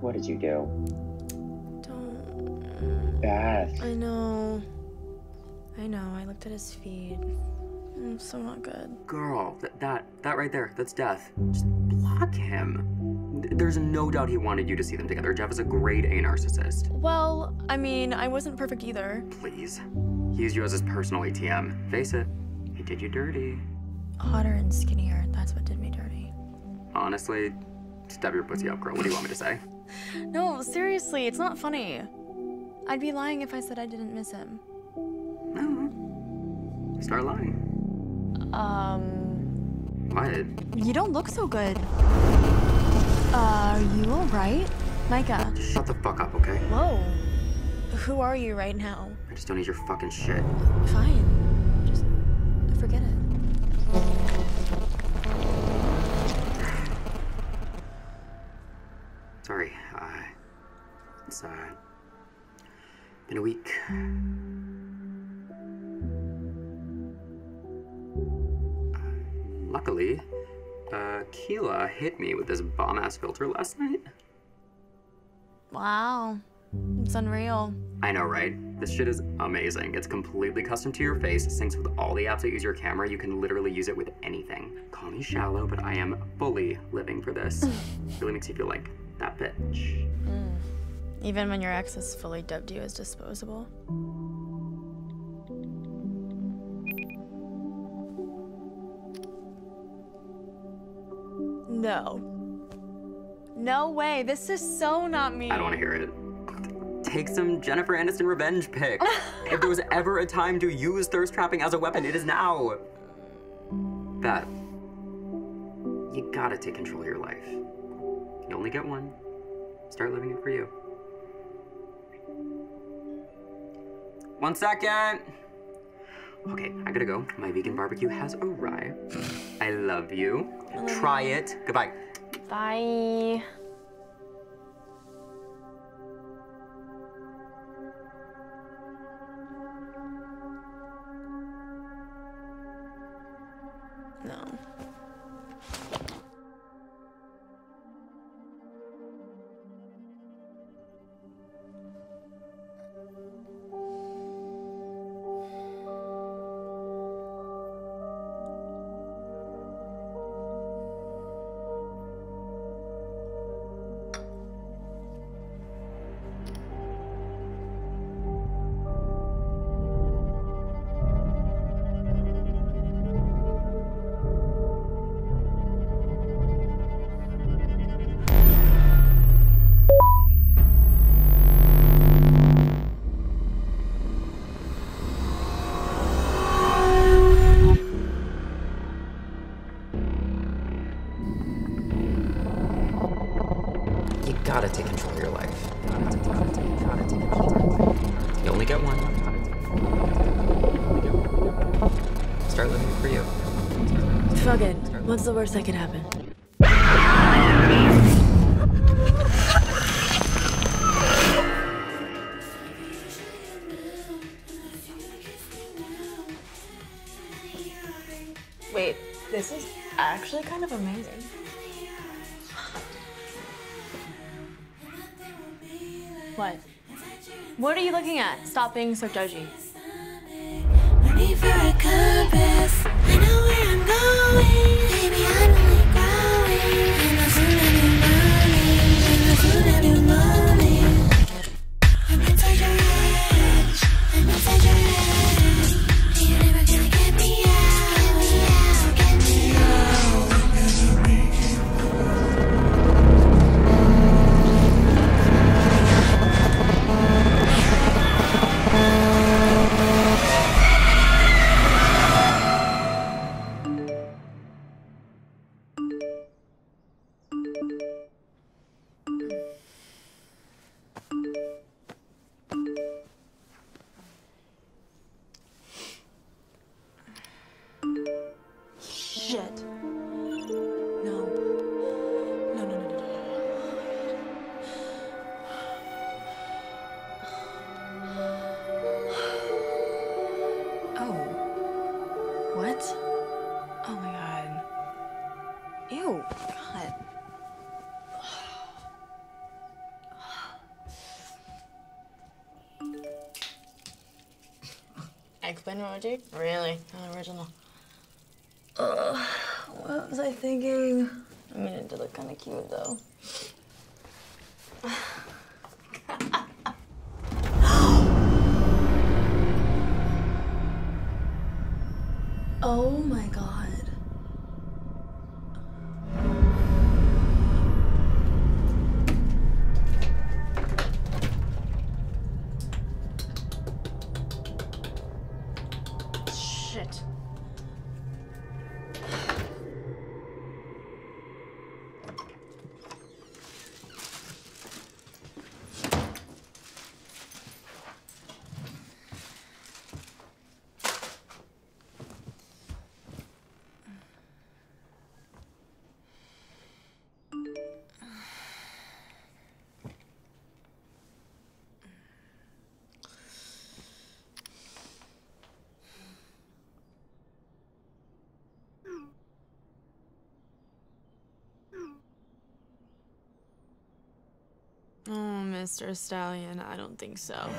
What did you do? Don't. Beth. I know. I know. I looked at his feed. I'm so not good. Girl, th- that that right there, that's death. Just block him. There's no doubt he wanted you to see them together. Jeff is a grade A narcissist. Well, I mean, I wasn't perfect either. Please. He used you as his personal ATM. Face it, he did you dirty. Hotter and skinnier. That's what did me dirty. Honestly, step your pussy up, girl. What do you want me to say? No, seriously, it's not funny. I'd be lying if I said I didn't miss him. No. Start lying. Um, What? you don't look so good. Uh, are you alright? Micah. Shut the fuck up, okay? Whoa. Who are you right now? I just don't need your fucking shit. Fine. Just forget it. Sorry. Uh, it's uh, been a week. Luckily, uh, Keela hit me with this bomb ass filter last night. Wow. It's unreal. I know, right? This shit is amazing. It's completely custom to your face, syncs with all the apps that use your camera. You can literally use it with anything. Call me shallow, but I am fully living for this. really makes you feel like that bitch. Hmm. Even when your ex has fully dubbed you as disposable. No. No way. This is so not me. I don't want to hear it. Take some Jennifer Aniston revenge pic. if there was ever a time to use thirst trapping as a weapon, it is now. Beth, you gotta take control of your life. You only get one. Start living it for you. One second. Okay, I gotta go. My vegan barbecue has arrived. I love you. Try it. Goodbye. Bye. You gotta take control of your life. You only get one. Start living for you. Fuck it. What's the worst that could happen? Wait, this is actually kind of amazing. What? What are you looking at? Stop being so judgy. Ew, God. X-Men magic? Really? Not original. Ugh! what was I thinking? I mean, it did look kind of cute, though. oh my god. Oh, Mr. Stallion, I don't think so.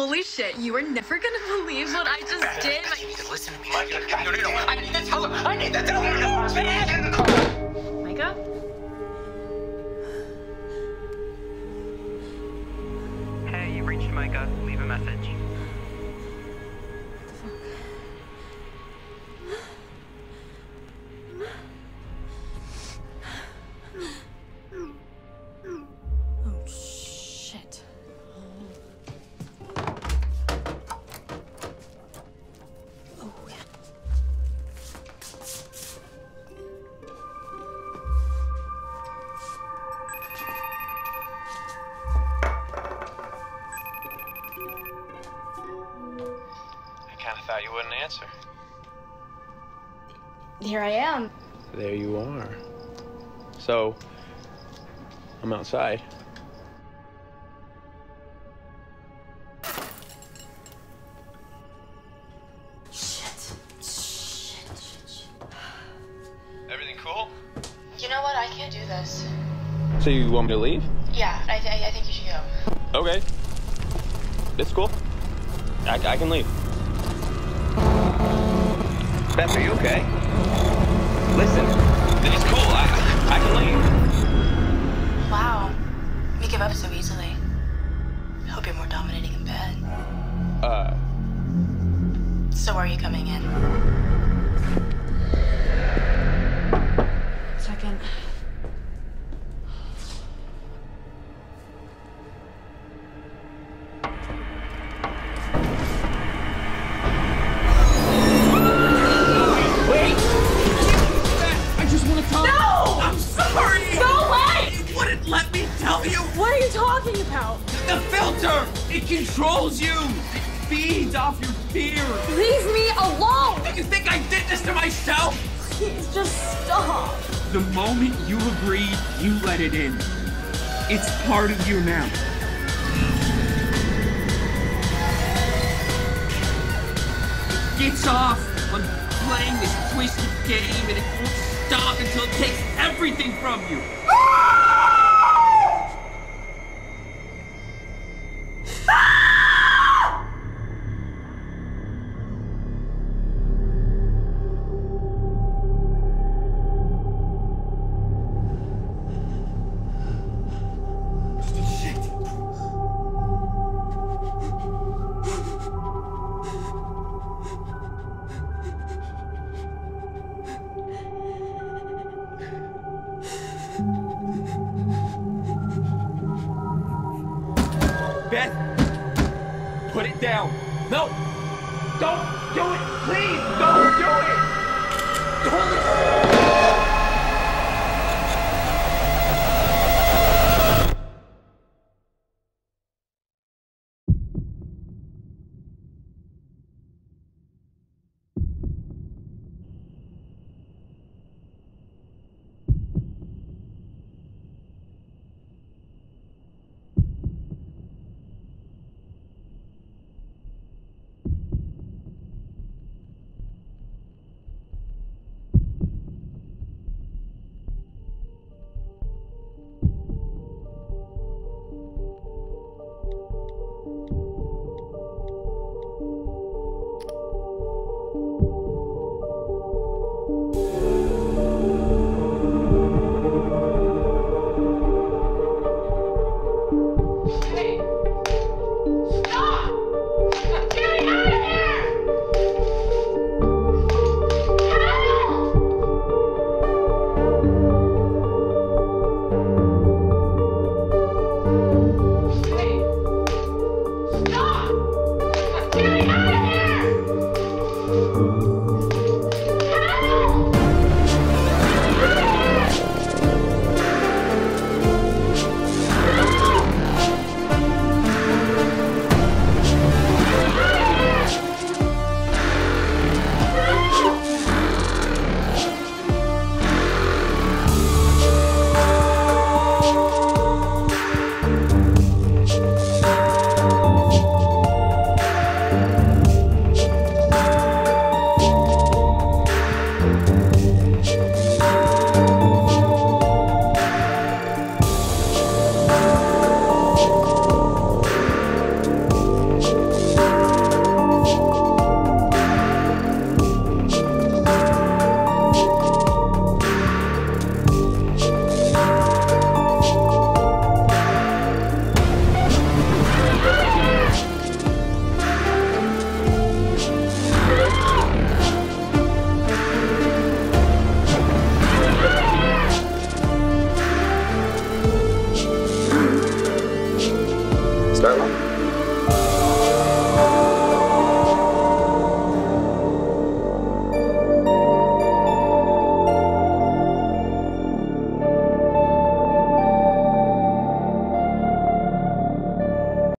Holy shit, you are never gonna believe what I just did. I need to Listen to me. Micah, no, no, no. I need to tell her. I need to tell her. No, man. Get in the car. Micah? Kind of thought you wouldn't answer. Here I am. There you are. So, I'm outside. Shit. Shit, shit, shit. Everything cool? You know what? I can't do this. So you want me to leave? Yeah, I, th- I think you should go. Okay. It's cool. I, I can leave. Beth, are you okay? Listen, it's cool. I, I can leave. Wow. You give up so easily. I hope you're more dominating in bed. Uh, So are you coming in? Off your fear! Leave me alone! Do you think I did this to myself? Please just stop. The moment you agreed, you let it in. It's part of you now. It gets off on playing this twisted game and it won't stop until it takes everything from you. Put it down. No! Don't do it! Please, don't do it! Don't do it!